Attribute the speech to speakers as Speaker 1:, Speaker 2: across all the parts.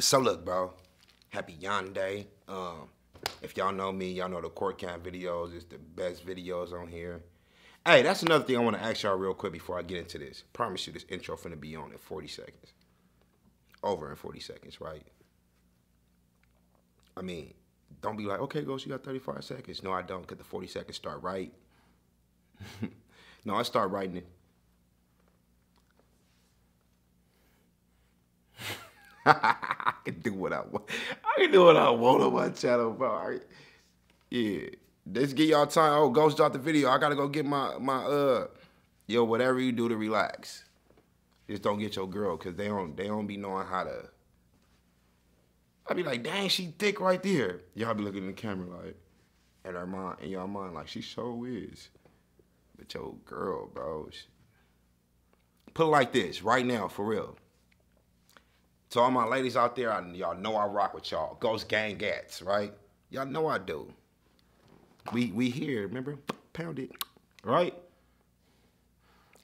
Speaker 1: So look, bro. Happy Yonday. Um, if y'all know me, y'all know the court cam videos is the best videos on here. Hey, that's another thing I want to ask y'all real quick before I get into this. Promise you this intro finna be on in 40 seconds. Over in 40 seconds, right? I mean, don't be like, okay, Ghost, you got 35 seconds. No, I don't, because the 40 seconds start right. no, I start writing it. I can do what I want. I can do what I want on my channel, bro. Yeah. Let's get y'all time. Oh, Ghost dropped the video. I gotta go get my my uh yo, whatever you do to relax. Just don't get your girl, cause they don't they don't be knowing how to. I be like, dang, she thick right there. Y'all be looking in the camera like, and her mind, in y'all mind, like she so is. But your girl, bro. She... Put it like this, right now, for real. To all my ladies out there, I, y'all know I rock with y'all. Ghost Gang Gats, right? Y'all know I do. We we here, remember? Pound it, right?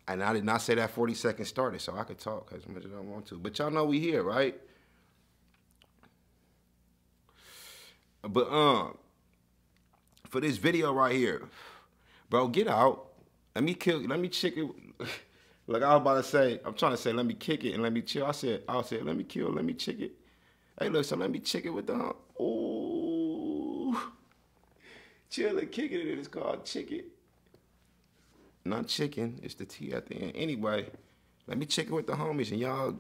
Speaker 1: And I did not say that 40 seconds started, so I could talk as much as I want to. But y'all know we here, right? But um, for this video right here, bro, get out. Let me kill. Let me check it. like I was about to say, I'm trying to say, let me kick it and let me chill. I said, I said, let me kill, let me chick it. Hey, look, so let me chick it with the hump. Ooh, chill and kick it. It's called chick it. Not chicken. It's the T at the end. Anyway, let me chick it with the homies and y'all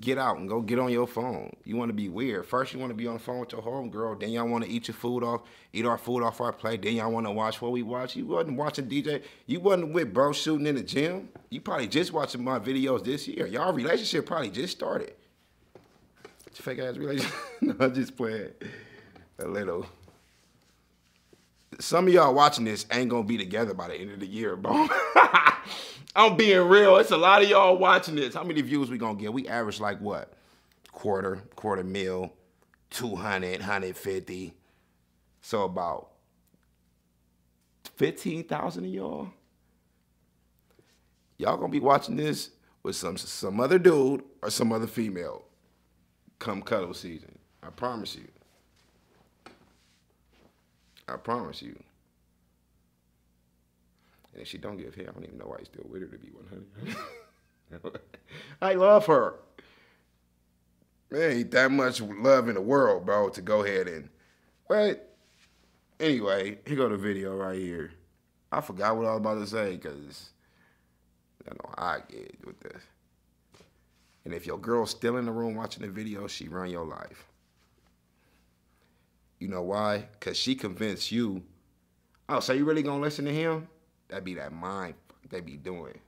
Speaker 1: get out and go get on your phone. You want to be weird. First, you want to be on the phone with your homegirl. Then y'all want to eat your food off, eat our food off our plate. Then y'all want to watch what we watch. You wasn't watching DJ. You wasn't with bro shooting in the gym. You probably just watching my videos this year. Y'all relationship probably just started. Fake ass relationship. no, I'm just playing a little. Some of y'all watching this ain't gonna be together by the end of the year, bro. I'm being real. It's a lot of y'all watching this. How many views we gonna get? We average like what? Quarter, quarter mil, 200, 150. So about 15,000 of y'all. Y'all gonna be watching this with some some other dude or some other female come cuddle season. I promise you. I promise you. And if she don't give head, I don't even know why he's still with her to be 100. I love her. Man, ain't that much love in the world, bro, to go ahead and, but anyway, here go the video right here. I forgot what I was about to say because I know I get with this. And if your girl's still in the room watching the video, she run your life. You know why? Because she convinced you, oh, so you really gonna listen to him? That be that mind they be doing.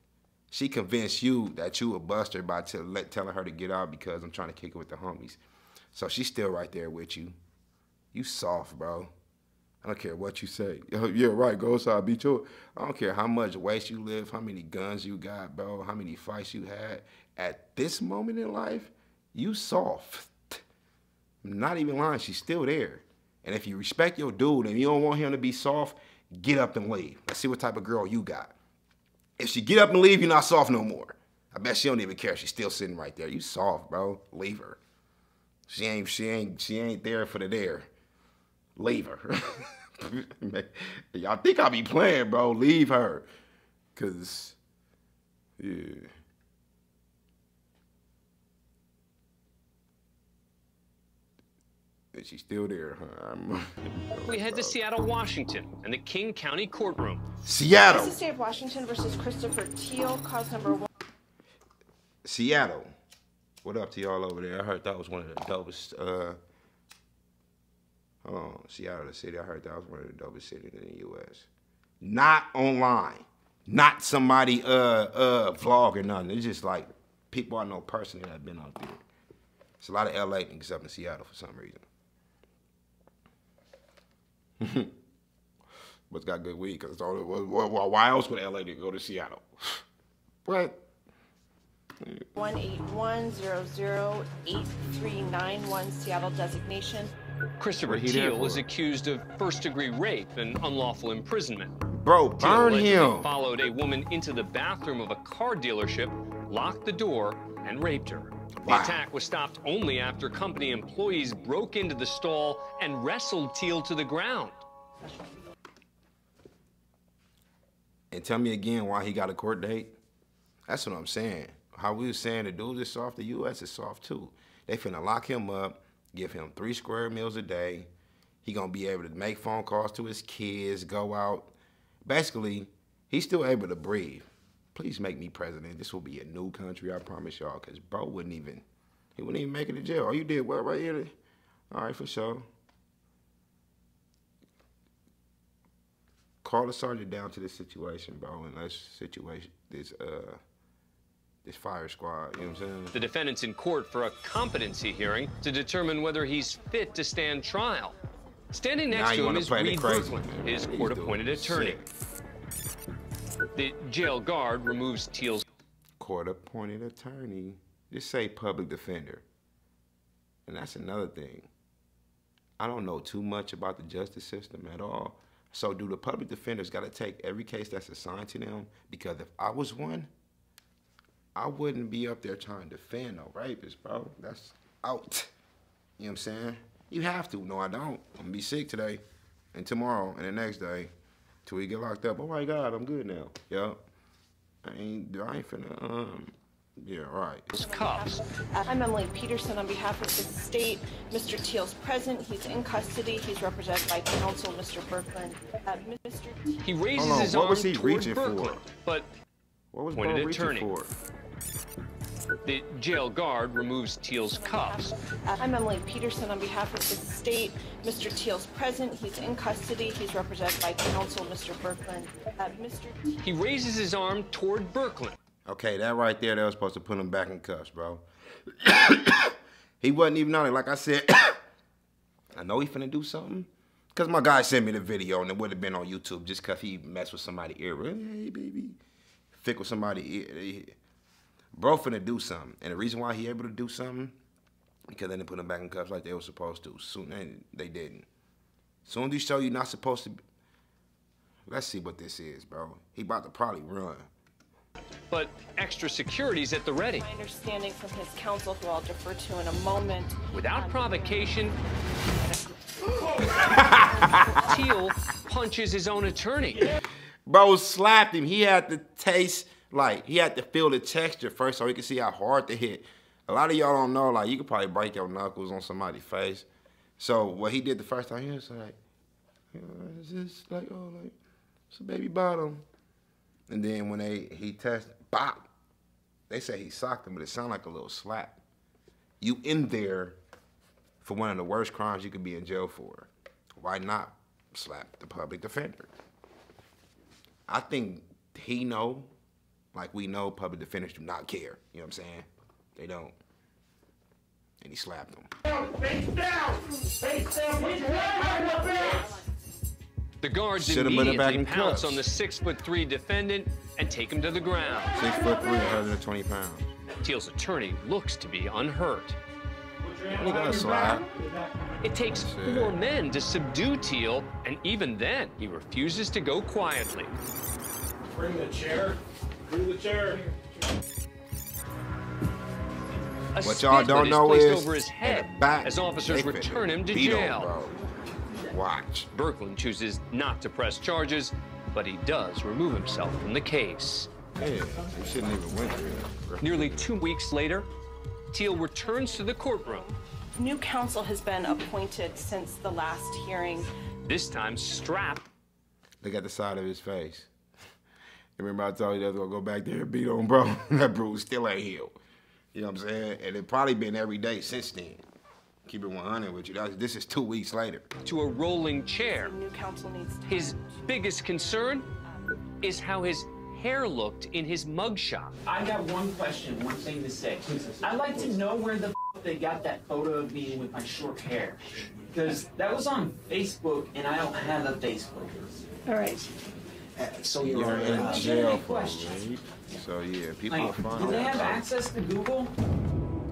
Speaker 1: She convinced you that you a buster by let, telling her to get out because I'm trying to kick it with the homies. So she's still right there with you. You soft, bro. I don't care what you say. yeah, right, go outside, beat your. I don't care how much waste you live, how many guns you got, bro, how many fights you had. At this moment in life, you soft. I'm not even lying, she's still there. And if you respect your dude and you don't want him to be soft, get up and leave. Let's see what type of girl you got. If she get up and leave, you're not soft no more. I bet she don't even care. She's still sitting right there. You soft, bro. Leave her. She ain't she ain't she ain't there for the dare. Leave her. Y'all think I be playing, bro. Leave her. Cause yeah. She's still there. Huh?
Speaker 2: we head to Seattle, Washington, and the King County courtroom.
Speaker 1: Seattle.
Speaker 3: This is the state of Washington versus Christopher Teal, cause number one.
Speaker 1: Seattle. What up to y'all over there? I heard that was one of the dopest. Uh, hold on, Seattle, the city. I heard that was one of the dopest cities in the U.S. Not online, not somebody uh uh vlog or nothing. It's just like people I know personally that have been out there. It's a lot of LA niggas up in Seattle for some reason. What's got good weed? Because it's all. Well, why else would LA go to Seattle? What?
Speaker 3: One eight one zero zero eight three nine one Seattle designation.
Speaker 2: Christopher Teal is accused of first-degree rape and unlawful imprisonment.
Speaker 1: Bro, burn him.
Speaker 2: Followed a woman into the bathroom of a car dealership, locked the door, and raped her. Wow. The attack was stopped only after company employees broke into the stall and wrestled Teal to the ground.
Speaker 1: And tell me again why he got a court date? That's what I'm saying. How we was saying the dude is soft, the U.S. is soft too. They finna lock him up, give him three square meals a day. He gonna be able to make phone calls to his kids, go out. Basically, he's still able to breathe. Please make me president. This will be a new country, I promise y'all. Cause bro wouldn't even, he wouldn't even make it to jail. Oh, you did what right here? All right, for sure. Call the sergeant down to this situation, bro, and let's situation this uh this fire squad. You know what I'm saying?
Speaker 2: The defendant's in court for a competency hearing to determine whether he's fit to stand trial. Standing next to him is Reed Berkland, his court-appointed attorney. The jail guard removes Teal's
Speaker 1: court-appointed attorney. Just say public defender. And that's another thing. I don't know too much about the justice system at all. So do the public defenders got to take every case that's assigned to them? Because if I was one, I wouldn't be up there trying to defend no rapists, bro. That's out. You know what I'm saying? You have to. No, I don't. I'm gonna be sick today and tomorrow and the next day till we get locked up. Oh my God, I'm good now. Yep. I ain't, I ain't finna, um, yeah, right.
Speaker 3: It's cops. I'm Emily Peterson on behalf of the state. Mr. Teal's present. He's in custody. He's represented by counsel, Mr. Berkland. Uh,
Speaker 2: Mr. He raises his what arm toward Berkland, for? but
Speaker 1: what was pointed attorney. For?
Speaker 2: The jail guard removes Teal's cuffs.
Speaker 3: I'm Emily Peterson on behalf of the state. Mr. Teal's present. He's in custody. He's represented by counsel, Mr. Berkland. Uh, Mr.
Speaker 2: He raises his arm toward Berkland.
Speaker 1: Okay, that right there, they was supposed to put him back in cuffs, bro. he wasn't even on it. Like I said, I know he finna do something. Cause my guy sent me the video and it would have been on YouTube just cause he messed with somebody ear. Hey, baby. Fick with somebody ear bro finna do something. And the reason why he able to do something, because they didn't put him back in cuffs like they were supposed to. Soon and they didn't. Soon as you show you're not supposed to be, let's see what this is, bro. He about to probably run.
Speaker 2: But extra security's at the ready.
Speaker 3: My understanding from his counsel, who I'll defer to in a moment.
Speaker 2: Without um, provocation, Teal punches his own attorney.
Speaker 1: Bro slapped him. He had to taste like he had to feel the texture first so he could see how hard to hit. A lot of y'all don't know, like you could probably break your knuckles on somebody's face. So what he did the first time, he was like, you know, it's just like, oh, like, it's a baby bottom. And then when they he tested, bop, they say he socked him, but it sounded like a little slap. You in there for one of the worst crimes you could be in jail for. Why not slap the public defender? I think he know like we know public defenders do not care. You know what I'm saying? They don't. And he slapped him. Face down! Face down!
Speaker 2: The guards Sit immediately pounce cuffs. on the six foot three defendant and take him to the ground.
Speaker 1: Six foot three, 120 pounds.
Speaker 2: Teal's attorney looks to be unhurt.
Speaker 1: He got a slap.
Speaker 2: It takes four men to subdue Teal, and even then, he refuses to go quietly.
Speaker 4: Bring the chair. The chair.
Speaker 2: A what y'all don't know is over his head back, as officers return him to jail.
Speaker 1: Him, Watch.
Speaker 2: Berkland chooses not to press charges, but he does remove himself from the case.
Speaker 1: Yeah, he shouldn't even went there.
Speaker 2: Nearly two weeks later, Teal returns to the courtroom.
Speaker 3: New counsel has been appointed since the last hearing.
Speaker 2: This time, strapped.
Speaker 1: Look at the side of his face. Remember I told you that was gonna go back there and beat on bro? that bruise still ain't healed. You know what I'm saying? And it probably been every day since then. Keep it 100 with you. This is two weeks later.
Speaker 2: To a rolling chair.
Speaker 3: New counsel needs
Speaker 2: His biggest concern is how his hair looked in his mugshot.
Speaker 5: I got one question, one thing to say. I'd like to know where the they got that photo of me with my short hair. Because that was on Facebook, and I don't have a Facebook.
Speaker 3: All right.
Speaker 5: So
Speaker 1: you're, you're in jail for rape. So yeah, people like, are fine.
Speaker 5: Do they have access to Google?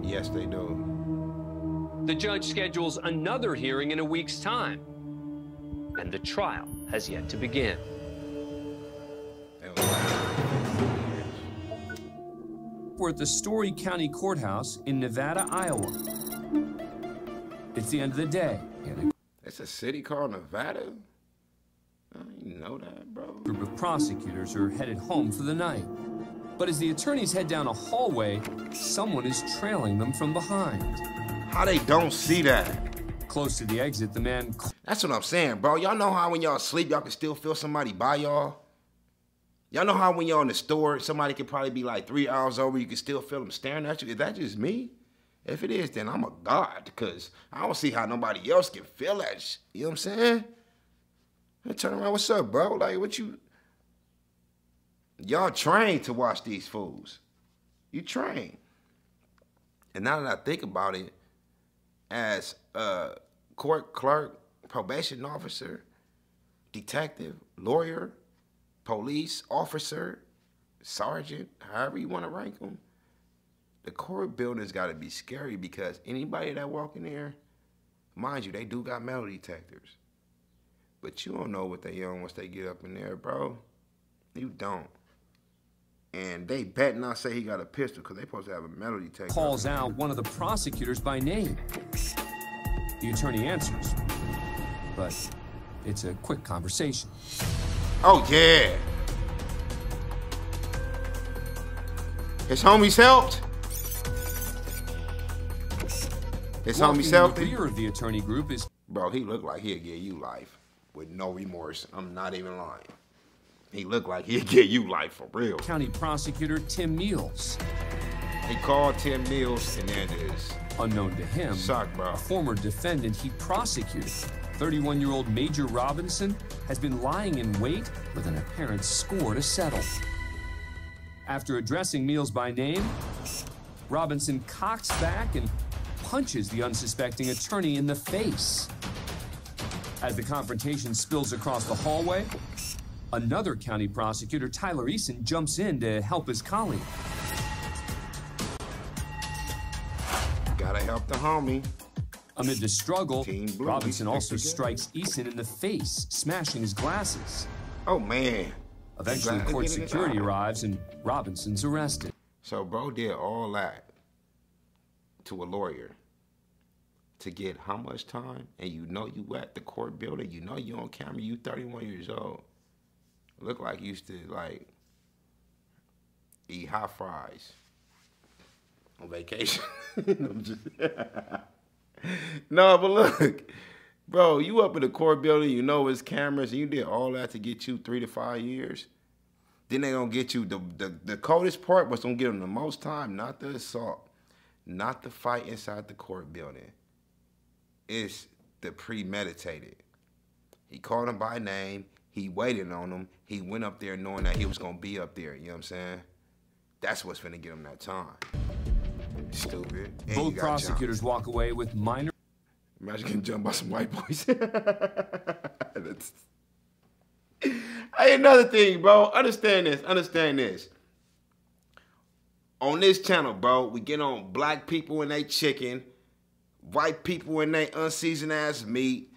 Speaker 1: Yes, they do.
Speaker 2: The judge schedules another hearing in a week's time, and the trial has yet to begin. we're at the Story County Courthouse in Nevada, Iowa. It's the end of the day.
Speaker 1: It's a city called Nevada? I know that, bro.
Speaker 2: A group of prosecutors are headed home for the night. But as the attorneys head down a hallway, someone is trailing them from behind.
Speaker 1: How they don't see that?
Speaker 2: Close to the exit, the man.
Speaker 1: That's what I'm saying, bro. Y'all know how when y'all sleep, y'all can still feel somebody by y'all? Y'all know how when y'all in the store, somebody could probably be like three hours over, you can still feel them staring at you? Is that just me? If it is, then I'm a god, because I don't see how nobody else can feel that You know what I'm saying? I turn around, what's up, bro? Like, what you... Y'all trained to watch these fools. You trained. And now that I think about it, as a court clerk, probation officer, detective, lawyer, police officer, sergeant, however you want to rank them, the court building's got to be scary because anybody that walk in there, mind you, they do got metal detectors. But you don't know what they on once they get up in there, bro. You don't. And they bet not say he got a pistol because they supposed to have a metal detector.
Speaker 2: Calls out one of the prosecutors by name. The attorney answers, but it's a quick conversation.
Speaker 1: Oh, yeah. His homies helped. His homies helped.
Speaker 2: The rear of the attorney group is.
Speaker 1: Bro, he looked like he'd give you life with no remorse. I'm not even lying. He looked like he'd get you life for real.
Speaker 2: County Prosecutor Tim Meals.
Speaker 1: He called Tim Meals, it is.
Speaker 2: Unknown to him,
Speaker 1: Suck, bro.
Speaker 2: a former defendant he prosecuted, 31-year-old Major Robinson, has been lying in wait with an apparent score to settle. After addressing Meals by name, Robinson cocks back and punches the unsuspecting attorney in the face. As the confrontation spills across the hallway, Another county prosecutor, Tyler Eason, jumps in to help his colleague.
Speaker 1: Gotta help the homie.
Speaker 2: Amid the struggle, Robinson also strikes Eason in the face, smashing his glasses.
Speaker 1: Oh, man.
Speaker 2: Eventually, court security arrives and Robinson's arrested.
Speaker 1: So, bro did all that to a lawyer to get how much time? And you know you at the court building, you know you on camera, you 31 years old look like used to like eat hot fries on vacation. no, but look, bro, you up in the court building, you know it's cameras, and you did all that to get you three to five years. Then they gonna get you the the, the coldest part was gonna get them the most time, not the assault, not the fight inside the court building. It's the premeditated. He called him by name. He waited on him. He went up there knowing that he was gonna be up there. You know what I'm saying? That's what's gonna get him that time. Stupid.
Speaker 2: And Both prosecutors jumped. walk away with minor.
Speaker 1: Imagine getting jumped by some white boys. hey, another thing, bro. Understand this. Understand this. On this channel, bro, we get on black people and they chicken, white people and they unseasoned ass meat,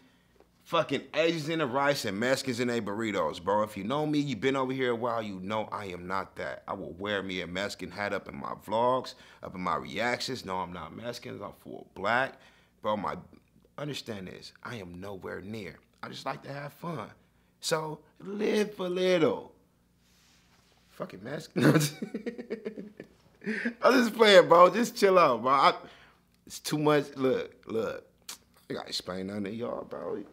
Speaker 1: fucking Asians in the rice and Mexicans in their burritos, bro. If you know me, you've been over here a while, you know I am not that. I will wear me a Mexican hat up in my vlogs, up in my reactions. No, I'm not Mexican. I'm full black. Bro, my understand this. I am nowhere near. I just like to have fun. So live a little. Fucking Mexican. I'm just playing, bro. Just chill out, bro. I, it's too much. Look, look. I gotta explain nothing to y'all, bro.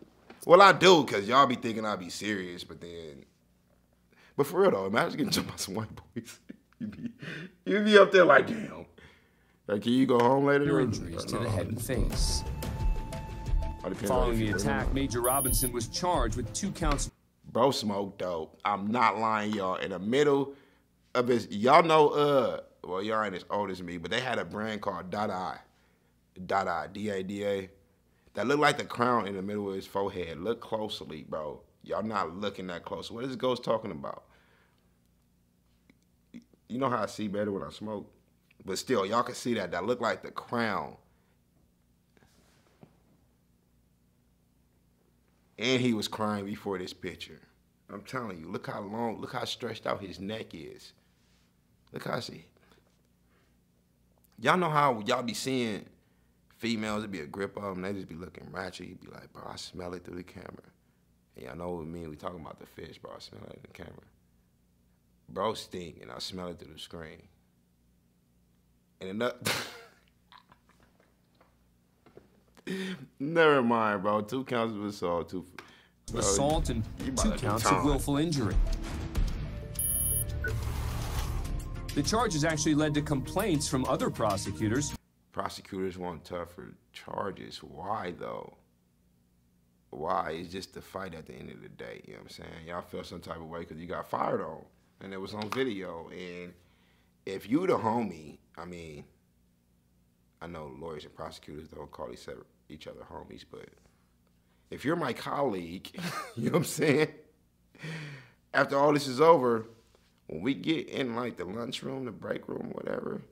Speaker 1: Well, I do, cause y'all be thinking I be serious, but then, but for real though, imagine getting jumped by some white boys. you be, you be up there like, damn. Like, can you go home later?
Speaker 2: Your injuries to the head and face. Following the attack, Major Robinson was charged with two counts.
Speaker 1: Bro smoked dope. I'm not lying, y'all. In the middle of his, y'all know, uh, well, y'all ain't as old as me, but they had a brand called Dada. Dada, D-A-D-A that look like the crown in the middle of his forehead. Look closely, bro. Y'all not looking that close. What is this ghost talking about? You know how I see better when I smoke? But still, y'all can see that. That look like the crown. And he was crying before this picture. I'm telling you, look how long, look how stretched out his neck is. Look how see. Y'all know how y'all be seeing females, it'd be a grip of them, they just be looking ratchet. You be like, bro, I smell it through the camera. And y'all know what I mean? We talking about the fish, bro. I smell it in the camera. Bro stink, and I smell it through the screen. And another... Never mind, bro. Two counts of assault, two...
Speaker 6: Bro, assault and two counts of willful injury. The charges actually led to complaints from other prosecutors.
Speaker 1: Prosecutors want tougher charges. Why, though? Why? It's just the fight at the end of the day. You know what I'm saying? Y'all feel some type of way because you got fired on. And it was on video. And if you the homie, I mean, I know lawyers and prosecutors don't call each other homies, but if you're my colleague, you know what I'm saying? After all this is over, when we get in like the lunchroom, the break room, whatever,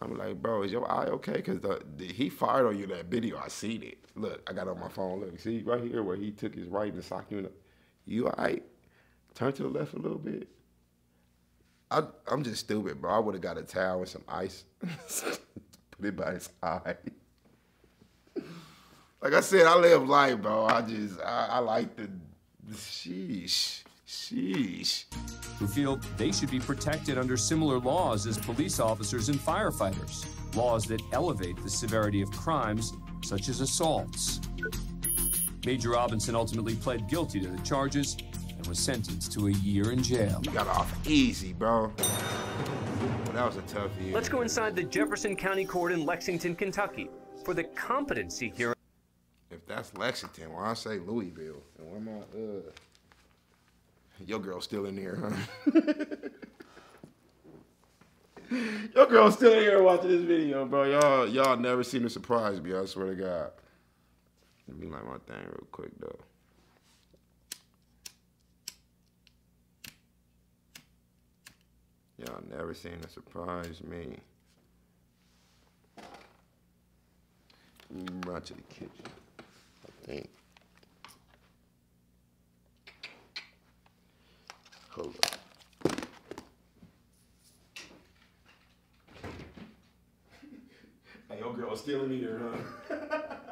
Speaker 1: I'm like, bro, is your eye okay? Cause the, the, he fired on you that video. I seen it. Look, I got on my phone. Look, see right here where he took his right and socked you in the, you all right? Turn to the left a little bit. I, I'm just stupid, bro. I would have got a towel and some ice, put it by his eye. like I said, I live life, bro. I just, I, I like the, the sheesh. Sheesh.
Speaker 6: Who feel they should be protected under similar laws as police officers and firefighters, laws that elevate the severity of crimes such as assaults. Major Robinson ultimately pled guilty to the charges and was sentenced to a year in jail.
Speaker 1: You got off easy, bro. Well, that was a tough year.
Speaker 2: Let's go inside the Jefferson County Court in Lexington, Kentucky for the competency hearing.
Speaker 1: If that's Lexington, why I say Louisville? And where my uh your girl's still in here, huh? Your girl's still in here watching this video, bro. Y'all, y'all never seen to surprise me. I swear to God. Let me light my thing real quick though. Y'all never seen to surprise me. Run to the kitchen. I think. Hold up. hey, your girl still in here, huh?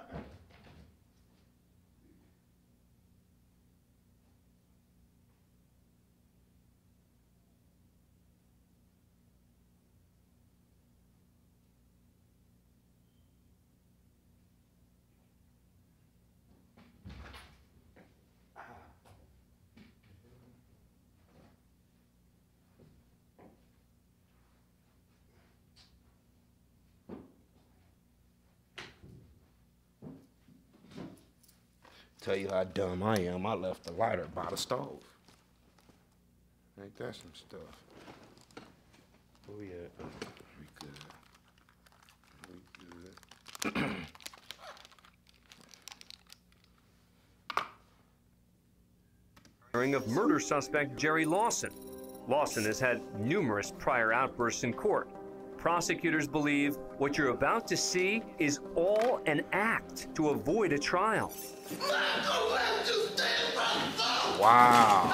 Speaker 1: Tell you how dumb I am. I left the lighter by the stove. Ain't that some stuff? Where we at? We good. We good.
Speaker 2: Hearing of murder suspect Jerry Lawson. Lawson has had numerous prior outbursts in court. Prosecutors believe what you're about to see is all an act to avoid a trial.
Speaker 1: Wow.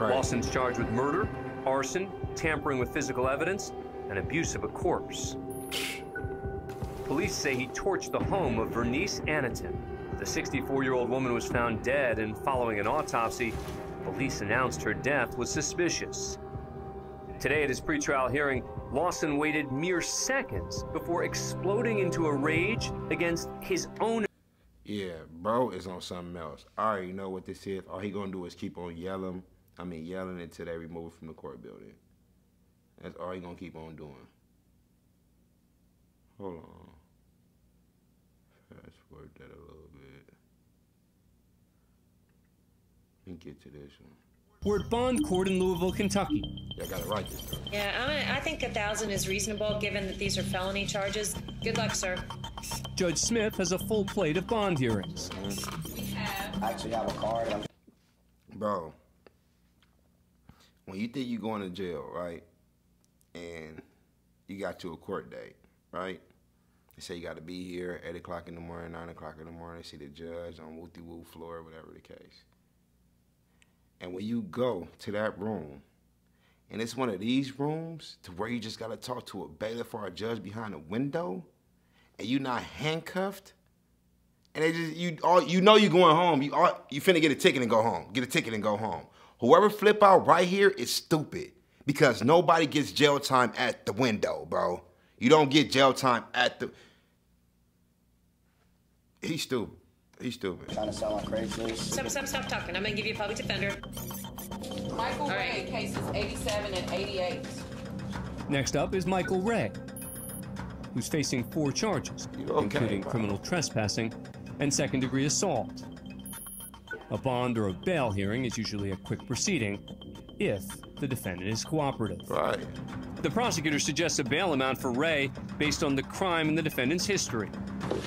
Speaker 2: Lawson's charged with murder, arson, tampering with physical evidence, and abuse of a corpse. Police say he torched the home of Vernice Aniton. The 64-year-old woman was found dead, and following an autopsy, police announced her death was suspicious. Today at his pretrial hearing, Lawson waited mere seconds before exploding into a rage against his own.
Speaker 1: Yeah, bro is on something else. I already know what this is. All he gonna do is keep on yelling. I mean, yelling until they remove from the court building. That's all he gonna keep on doing. Hold on. Fast forward that a little bit. Let me to this one.
Speaker 2: We're at Bond Court in Louisville, Kentucky.
Speaker 1: Yeah, I got it right this time.
Speaker 7: Yeah, I, I think a thousand is reasonable given that these are felony charges. Good luck, sir.
Speaker 2: Judge Smith has a full plate of bond hearings.
Speaker 8: We have. I actually have a card.
Speaker 1: Bro, when you think you're going to jail, right, and you got to a court date, right? They say you got to be here 8 o'clock in the morning, 9 o'clock in the morning, see the judge on Wooty Woo floor, whatever the case. And when you go to that room, and it's one of these rooms to where you just gotta talk to a bailiff or a judge behind a window, and you're not handcuffed, and they just you all you know you going home. You all, you finna get a ticket and go home. Get a ticket and go home. Whoever flip out right here is stupid because nobody gets jail time at the window, bro. You don't get jail time at the. He's stupid. He's stupid.
Speaker 8: Trying to sell on Craigslist.
Speaker 7: Stop, stop, stop talking. I'm gonna give you a public defender.
Speaker 9: Michael
Speaker 7: All
Speaker 9: Ray,
Speaker 7: right.
Speaker 9: cases 87 and 88.
Speaker 2: Next up is Michael Ray, who's facing four charges,
Speaker 1: okay,
Speaker 2: including
Speaker 1: bro?
Speaker 2: criminal trespassing and second degree assault. A bond or a bail hearing is usually a quick proceeding if the defendant is cooperative.
Speaker 1: Right.
Speaker 2: The prosecutor suggests a bail amount for Ray based on the crime and the defendant's history.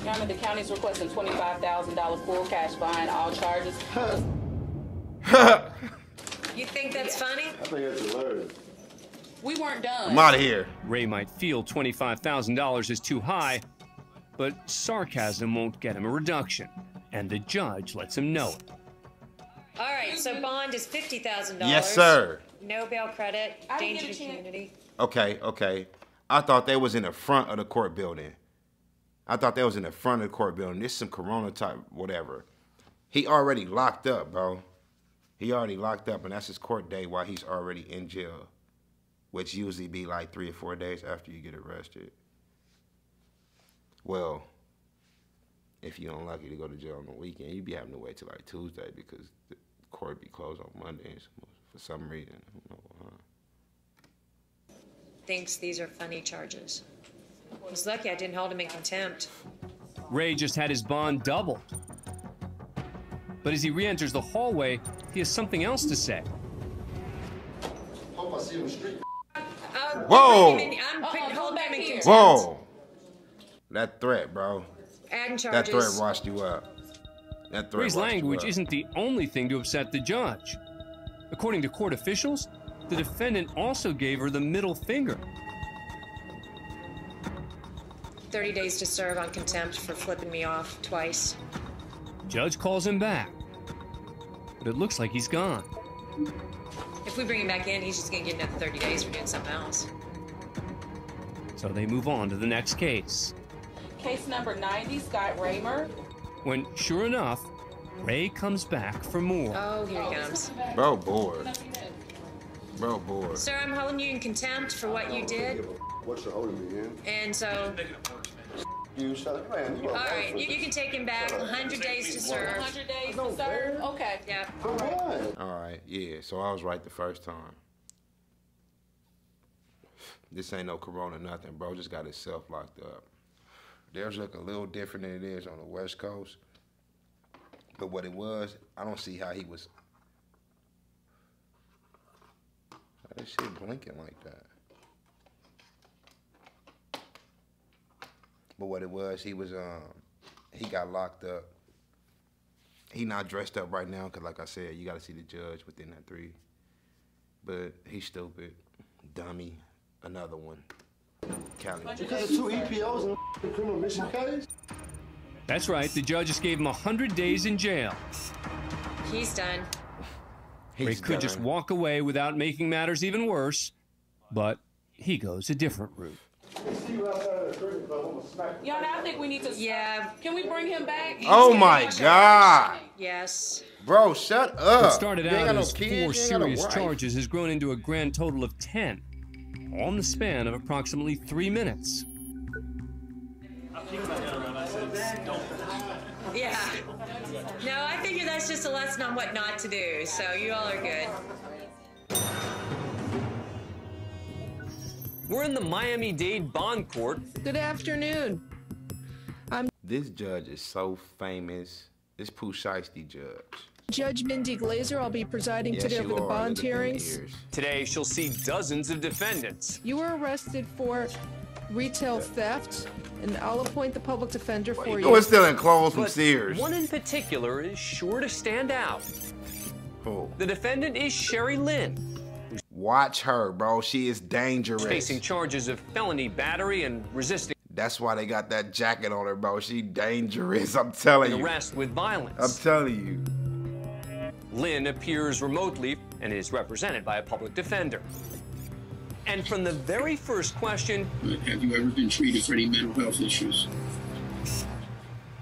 Speaker 9: Your Honor, the county's requesting $25,000 full cash behind all charges.
Speaker 7: You think that's funny?
Speaker 4: I think that's hilarious.
Speaker 9: We weren't done.
Speaker 1: I'm out of here.
Speaker 2: Ray might feel $25,000 is too high, but sarcasm won't get him a reduction, and the judge lets him know it.
Speaker 7: All right, so bond is fifty thousand dollars.
Speaker 1: Yes, sir.
Speaker 7: No bail credit.
Speaker 9: I
Speaker 7: Danger to
Speaker 9: a
Speaker 7: community.
Speaker 1: Okay, okay. I thought they was in the front of the court building. I thought that was in the front of the court building. This is some corona type whatever. He already locked up, bro. He already locked up, and that's his court day while he's already in jail, which usually be like three or four days after you get arrested. Well, if you're unlucky to go to jail on the weekend, you'd be having to wait till like Tuesday because the court be closed on Mondays for some reason. Know, huh?
Speaker 7: Thinks these are funny charges. He's lucky I didn't hold him in contempt.
Speaker 2: Ray just had his bond doubled. But as he re enters the hallway, he has something else to say.
Speaker 1: Uh, Whoa!
Speaker 7: Whoa! I'm putting,
Speaker 9: Uh-uh,
Speaker 7: holding
Speaker 9: back
Speaker 7: him in
Speaker 9: here.
Speaker 1: Whoa! That threat, bro.
Speaker 7: Adding
Speaker 1: That threat washed you up. That threat
Speaker 2: Ray's
Speaker 1: washed you
Speaker 2: language
Speaker 1: up.
Speaker 2: isn't the only thing to upset the judge. According to court officials, the defendant also gave her the middle finger.
Speaker 7: 30 days to serve on contempt for flipping me off twice.
Speaker 2: Judge calls him back. But it looks like he's gone.
Speaker 7: If we bring him back in, he's just gonna get another 30 days for doing something else.
Speaker 2: So they move on to the next case.
Speaker 9: Case number 90, Scott Raymer.
Speaker 2: When, sure enough, Ray comes back for more.
Speaker 7: Oh, here he comes.
Speaker 1: Bro, bored. Bro, bored.
Speaker 7: Sir, I'm holding you in contempt for what you did.
Speaker 4: What's the holding me in?
Speaker 7: And so,
Speaker 4: You shut man. You
Speaker 7: all right, you, you can take him back. 100 days to serve.
Speaker 9: 100 days to serve. Okay.
Speaker 7: Yeah.
Speaker 1: All right, yeah. So I was right the first time. This ain't no corona, nothing, bro. Just got himself locked up. Theirs look a little different than it is on the West Coast. But what it was, I don't see how he was. How this shit blinking like that? But what it was, he was um, he got locked up. He not dressed up right now, cause like I said, you got to see the judge within that three. But he's stupid, dummy, another one. Cali.
Speaker 4: Because of two EPOs in the criminal mission case?
Speaker 2: That's right, the judge just gave him a 100 days in jail.
Speaker 7: He's done.
Speaker 2: Ray
Speaker 1: He's
Speaker 2: could just walk away without making matters even worse, but he goes a different route.
Speaker 9: Your Honor, I think we need to.
Speaker 7: Yeah.
Speaker 9: Can we bring him back?
Speaker 1: Oh my God,
Speaker 7: Yes.
Speaker 1: bro, shut up.
Speaker 2: What started
Speaker 1: You ain't
Speaker 2: out
Speaker 1: got no
Speaker 2: as four
Speaker 1: you ain't got no
Speaker 2: serious charges has grown into a grand total of 10, all in the span of approximately three minutes.
Speaker 7: Yeah. No, I figure that's just a lesson on what not to do. So you all are good.
Speaker 10: We're in the Miami Dade Bond Court.
Speaker 11: Good afternoon.
Speaker 1: This judge is so famous. This Pooh Shiesty judge.
Speaker 11: Judge Mindy Glazer. I'll be presiding
Speaker 1: Yes,
Speaker 11: today over the bond
Speaker 1: Look at them
Speaker 11: hearings.
Speaker 1: ears.
Speaker 10: Today, she'll see dozens of defendants.
Speaker 11: You were arrested for retail theft, and I'll appoint the public defender for
Speaker 1: You
Speaker 11: you.
Speaker 1: know it's still in clothes from Sears.
Speaker 10: one in particular is sure to stand out.
Speaker 1: Who?
Speaker 10: The defendant is Sherry Lynn,
Speaker 1: Watch her, bro. She is dangerous.
Speaker 10: facing charges of felony battery and resisting
Speaker 1: That's why they got that jacket on her, bro. She dangerous. I'm telling you.
Speaker 10: arrest with violence.
Speaker 1: I'm telling you.
Speaker 10: Lynn appears remotely and is represented by a public defender.
Speaker 2: And from the very first question,
Speaker 12: have you ever been treated for any mental health issues?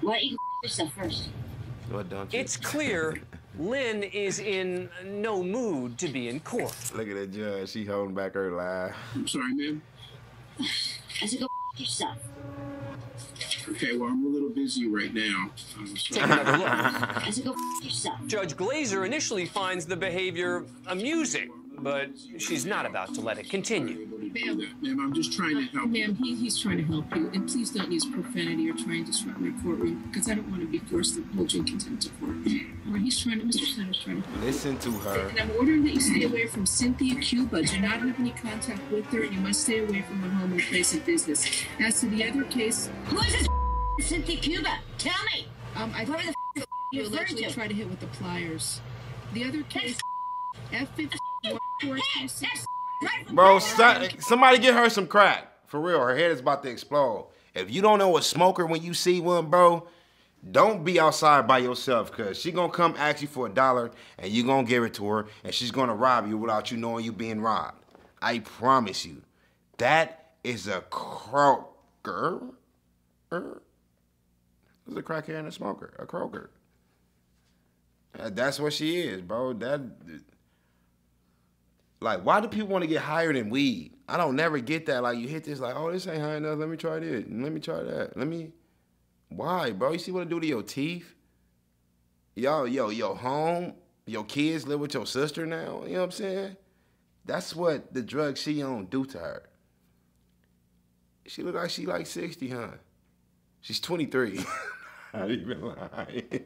Speaker 13: Why don't you yourself first?
Speaker 1: What don't you?
Speaker 2: It's clear Lynn is in no mood to be in court.
Speaker 1: Look at that judge. She holding back her laugh.
Speaker 12: I'm sorry, ma'am.
Speaker 13: I said go yourself.
Speaker 12: Okay, well, I'm a little busy right now.
Speaker 2: Take another look.
Speaker 13: I said go yourself.
Speaker 2: Judge Glazer initially finds the behavior amusing, but she's not about to let it continue.
Speaker 12: Ma'am, ma'am, I'm just trying to help.
Speaker 11: Ma'am, he, he's trying to help you, and please don't use profanity or try and disrupt my courtroom because I don't want to be forced to hold you in contempt of court. Or he's trying to, Mr. Snyder's trying to help.
Speaker 1: Listen to her.
Speaker 11: And I'm ordering that you stay away from Cynthia Cuba. Do not have any contact with her, and you must stay away from her home and place of business. As to the other case,
Speaker 13: Who is this Cynthia Cuba? Tell me.
Speaker 11: um, I
Speaker 13: Who the
Speaker 11: you
Speaker 13: you referring
Speaker 11: allegedly
Speaker 13: to?
Speaker 11: tried to hit with the pliers. The other case, F fifty
Speaker 1: Bro, so- somebody get her some crack. For real, her head is about to explode. If you don't know a smoker when you see one, bro, don't be outside by yourself because she gonna come ask you for a dollar and you gonna give it to her and she's gonna rob you without you knowing you being robbed. I promise you. That is a croaker. It's a crackhead and a smoker, a croaker. That's what she is, bro. That like, why do people want to get higher than weed? I don't never get that. Like, you hit this, like, oh, this ain't high enough. Let me try this. Let me try that. Let me. Why, bro? You see what it do to your teeth? Yo, yo, your home, your kids live with your sister now. You know what I'm saying? That's what the drug she on do to her. She look like she like 60, huh? She's 23. Not even lying.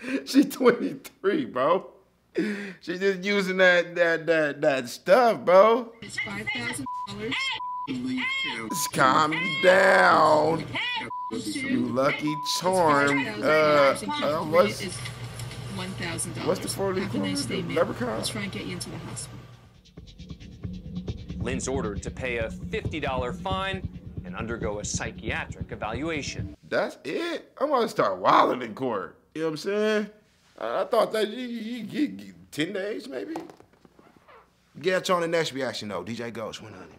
Speaker 1: She's 23, bro. She just using that that that that stuff, bro.
Speaker 11: It's five thousand dollars.
Speaker 1: Just calm down. You lucky charm. Uh, uh what's
Speaker 11: one thousand dollars.
Speaker 1: what's the four leaf
Speaker 11: Have a nice
Speaker 1: clover?
Speaker 11: day, ma'am.
Speaker 1: Leprechaun?
Speaker 11: Let's try and get you into the hospital.
Speaker 2: Lynn's ordered to pay a $50 fine and undergo a psychiatric evaluation.
Speaker 1: That's it. I'm gonna start wilding in court. You know what I'm saying? I, thought that you, you, you, you ten days maybe. Get on the next reaction though. DJ Ghost, 100.